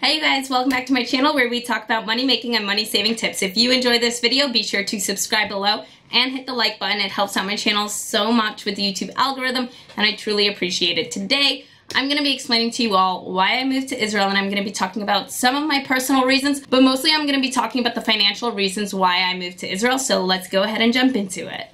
Hey you guys, welcome back to my channel where we talk about money making and money saving tips. If you enjoy this video, be sure to subscribe below and hit the like button. It helps out my channel so much with the YouTube algorithm and I truly appreciate it. Today, I'm going to be explaining to you all why I moved to Israel and I'm going to be talking about some of my personal reasons, but mostly I'm going to be talking about the financial reasons why I moved to Israel. So let's go ahead and jump into it.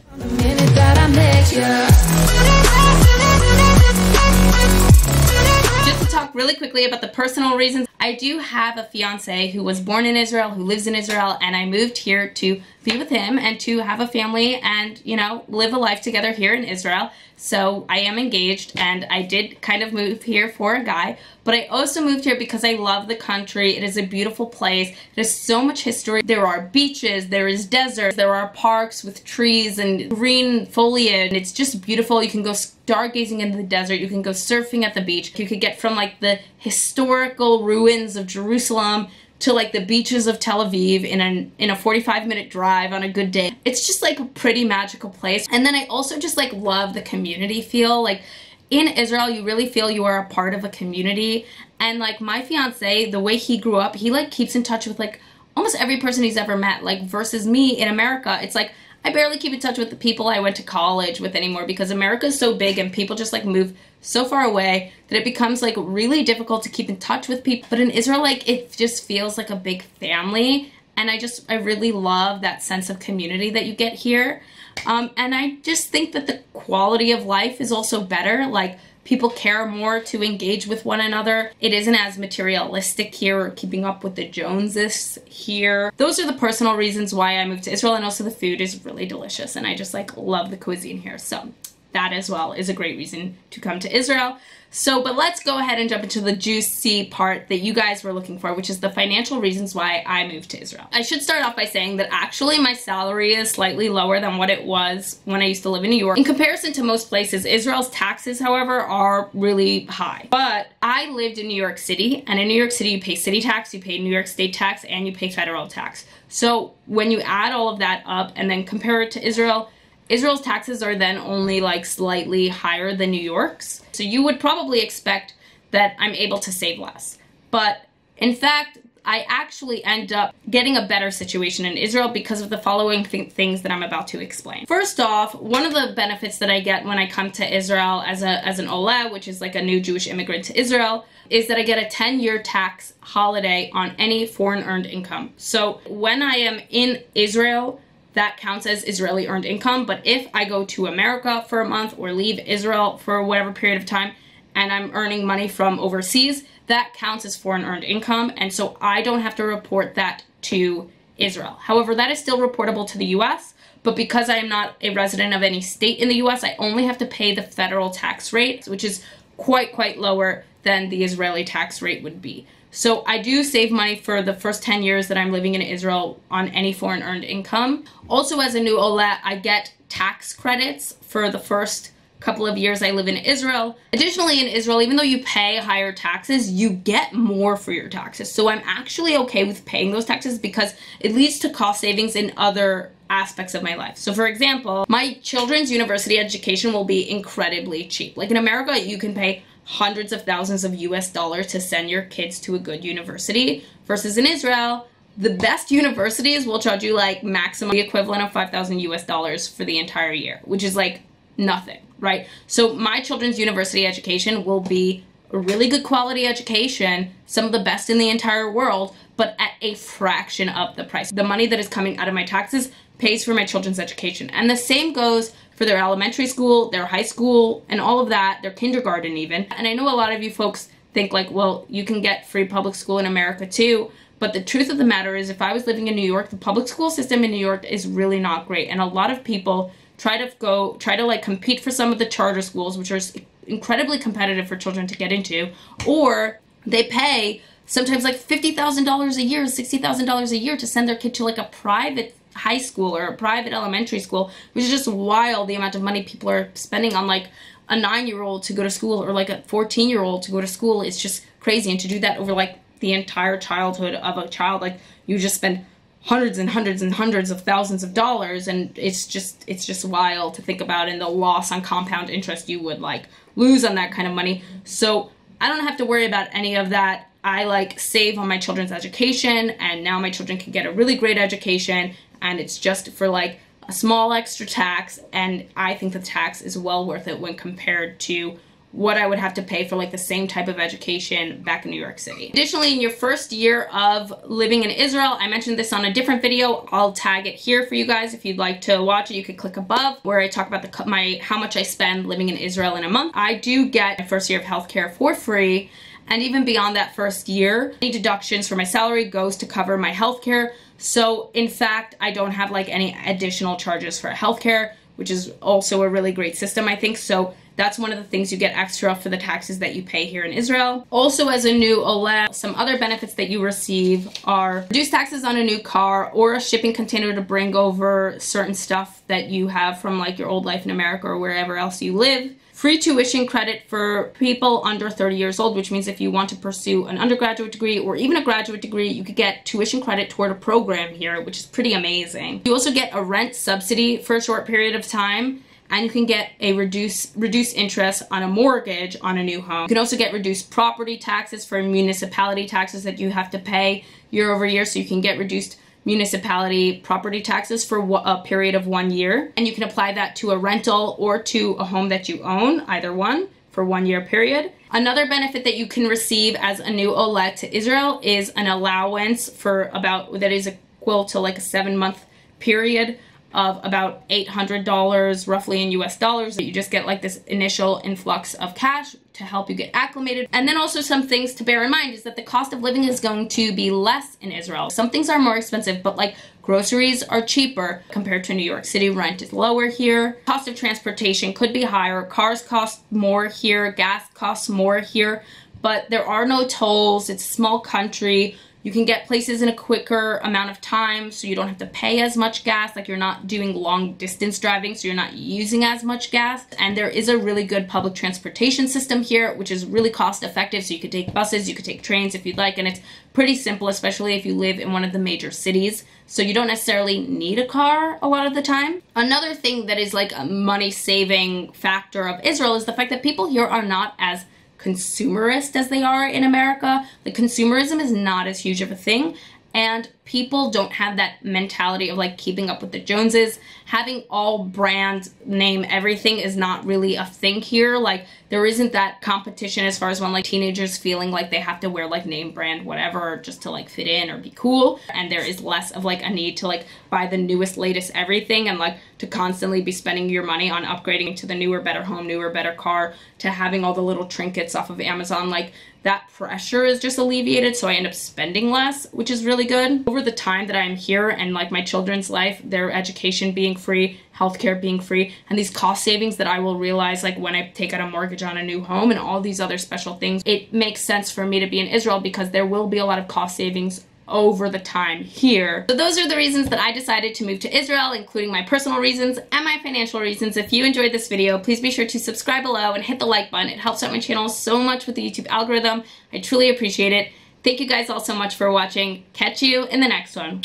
Just to talk really quickly about the personal reasons, I do have a fiance who was born in Israel, who lives in Israel, and I moved here to be with him and to have a family and, you know, live a life together here in Israel. So I am engaged and I did kind of move here for a guy, but I also moved here because I love the country. It is a beautiful place. There's so much history. There are beaches, there is desert, there are parks with trees and green foliage. It's just beautiful. You can go stargazing into the desert. You can go surfing at the beach. You could get from like the historical ruins of Jerusalem to like the beaches of Tel Aviv in an in a 45 minute drive on a good day. It's just like a pretty magical place. And then I also just like love the community feel. Like in Israel, you really feel you are a part of a community. And like my fiance, the way he grew up, he like keeps in touch with like almost every person he's ever met. Like versus me in America, it's like I barely keep in touch with the people I went to college with anymore because America is so big and people just like move so far away that it becomes like really difficult to keep in touch with people. But in Israel, like it just feels like a big family. And I just, I really love that sense of community that you get here. Um, and I just think that the quality of life is also better. Like, People care more to engage with one another. It isn't as materialistic here or keeping up with the Joneses here. Those are the personal reasons why I moved to Israel and also the food is really delicious and I just like love the cuisine here. So that as well is a great reason to come to Israel. So, but let's go ahead and jump into the juicy part that you guys were looking for, which is the financial reasons why I moved to Israel. I should start off by saying that actually my salary is slightly lower than what it was when I used to live in New York. In comparison to most places, Israel's taxes, however, are really high. But I lived in New York City, and in New York City, you pay city tax, you pay New York state tax, and you pay federal tax. So when you add all of that up and then compare it to Israel, Israel's taxes are then only like slightly higher than New York's. So you would probably expect that I'm able to save less. But in fact, I actually end up getting a better situation in Israel because of the following th things that I'm about to explain. First off, one of the benefits that I get when I come to Israel as, a, as an Olah, which is like a new Jewish immigrant to Israel, is that I get a 10-year tax holiday on any foreign earned income. So when I am in Israel, that counts as Israeli earned income. But if I go to America for a month or leave Israel for whatever period of time and I'm earning money from overseas, that counts as foreign earned income. And so I don't have to report that to Israel. However, that is still reportable to the US. But because I am not a resident of any state in the US, I only have to pay the federal tax rate, which is quite, quite lower than the Israeli tax rate would be. So I do save money for the first 10 years that I'm living in Israel on any foreign earned income. Also as a new Olah, I get tax credits for the first couple of years I live in Israel. Additionally, in Israel, even though you pay higher taxes, you get more for your taxes. So I'm actually okay with paying those taxes because it leads to cost savings in other aspects of my life. So for example, my children's university education will be incredibly cheap. Like in America, you can pay hundreds of thousands of US dollars to send your kids to a good university versus in Israel the best universities will charge you like maximum equivalent of 5000 US dollars for the entire year which is like nothing right? So my children's university education will be really good quality education some of the best in the entire world but at a fraction of the price the money that is coming out of my taxes pays for my children's education and the same goes for their elementary school, their high school, and all of that, their kindergarten even. And I know a lot of you folks think like, well, you can get free public school in America too. But the truth of the matter is if I was living in New York, the public school system in New York is really not great. And a lot of people try to go, try to like compete for some of the charter schools, which are incredibly competitive for children to get into, or they pay sometimes like $50,000 a year, $60,000 a year to send their kid to like a private high school or a private elementary school, which is just wild the amount of money people are spending on like a nine year old to go to school or like a 14 year old to go to school. It's just crazy. And to do that over like the entire childhood of a child, like you just spend hundreds and hundreds and hundreds of thousands of dollars and it's just it's just wild to think about and the loss on compound interest you would like lose on that kind of money. So i don't have to worry about any of that. I like save on my children's education and now my children can get a really great education and it's just for like a small extra tax and I think the tax is well worth it when compared to what I would have to pay for like the same type of education back in New York City. Additionally, in your first year of living in Israel, I mentioned this on a different video. I'll tag it here for you guys. If you'd like to watch it, you could click above where I talk about the my how much I spend living in Israel in a month. I do get my first year of healthcare for free. And even beyond that first year, any deductions for my salary goes to cover my healthcare. So in fact, I don't have like any additional charges for healthcare, which is also a really great system, I think. So that's one of the things you get extra for the taxes that you pay here in Israel. Also, as a new OLE, some other benefits that you receive are reduced taxes on a new car or a shipping container to bring over certain stuff that you have from like your old life in America or wherever else you live free tuition credit for people under 30 years old, which means if you want to pursue an undergraduate degree or even a graduate degree, you could get tuition credit toward a program here, which is pretty amazing. You also get a rent subsidy for a short period of time and you can get a reduced reduced interest on a mortgage on a new home. You can also get reduced property taxes for municipality taxes that you have to pay year over year, so you can get reduced municipality property taxes for a period of one year. And you can apply that to a rental or to a home that you own, either one, for one year period. Another benefit that you can receive as a new OLET to Israel is an allowance for about, that is equal to like a seven month period of about $800 roughly in US dollars that you just get like this initial influx of cash to help you get acclimated. And then also some things to bear in mind is that the cost of living is going to be less in Israel. Some things are more expensive, but like groceries are cheaper compared to New York City. Rent is lower here. Cost of transportation could be higher. Cars cost more here. Gas costs more here. But there are no tolls. It's a small country you can get places in a quicker amount of time so you don't have to pay as much gas, like you're not doing long distance driving, so you're not using as much gas. And there is a really good public transportation system here, which is really cost effective. So you could take buses, you could take trains if you'd like, and it's pretty simple, especially if you live in one of the major cities. So you don't necessarily need a car a lot of the time. Another thing that is like a money saving factor of Israel is the fact that people here are not as consumerist as they are in America. The consumerism is not as huge of a thing and people don't have that mentality of like keeping up with the Joneses. Having all brand name everything is not really a thing here. Like there isn't that competition as far as when like teenagers feeling like they have to wear like name brand whatever just to like fit in or be cool. And there is less of like a need to like buy the newest latest everything and like to constantly be spending your money on upgrading to the newer better home, newer better car, to having all the little trinkets off of Amazon. Like that pressure is just alleviated so I end up spending less, which is really good. Over the time that I'm here and like my children's life, their education being free, healthcare being free, and these cost savings that I will realize like when I take out a mortgage on a new home and all these other special things, it makes sense for me to be in Israel because there will be a lot of cost savings over the time here. So those are the reasons that I decided to move to Israel, including my personal reasons and my financial reasons. If you enjoyed this video, please be sure to subscribe below and hit the like button. It helps out my channel so much with the YouTube algorithm. I truly appreciate it. Thank you guys all so much for watching. Catch you in the next one.